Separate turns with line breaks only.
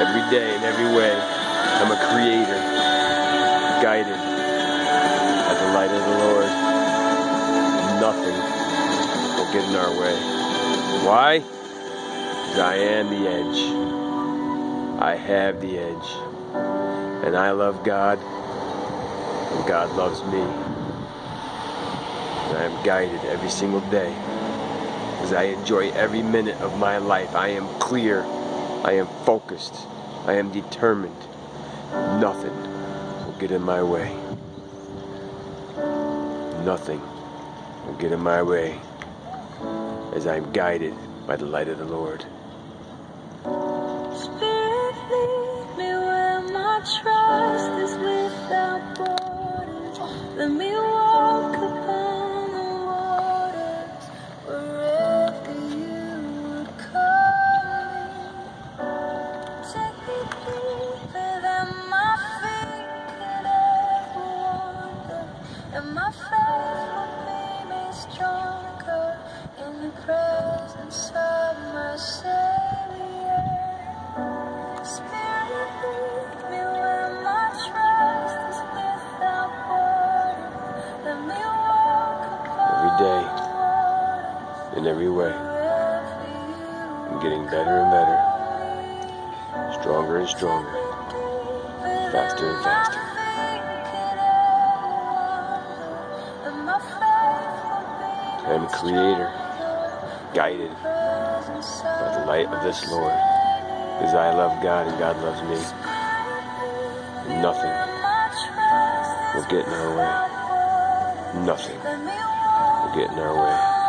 every day in every way. I'm a creator, guided by the light of the Lord. Nothing will get in our way. Why? Because I am the edge. I have the edge. And I love God, and God loves me. And I am guided every single day. As I enjoy every minute of my life, I am clear I am focused. I am determined. Nothing will get in my way. Nothing will get in my way as I am guided by the light of the Lord.
My faith will be made stronger in the presence of my Savior. Spirit, lead me where my trust is without borders. Let me walk
Every day, in every way,
I'm
getting better and better, stronger and stronger, faster and faster.
I am a
creator, guided
by
the light of this Lord. Because I love God and God loves me. Nothing will get in our
way.
Nothing
will
get in our way.